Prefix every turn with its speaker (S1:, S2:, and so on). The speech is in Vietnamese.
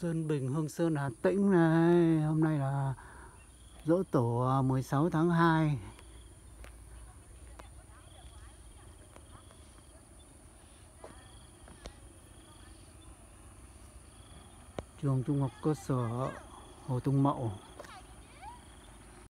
S1: Sơn Bình, Hương Sơn, Hà Tĩnh này. Hôm nay là dỗ tổ à, 16 tháng 2 Trường Trung học cơ sở Hồ Tùng Mậu.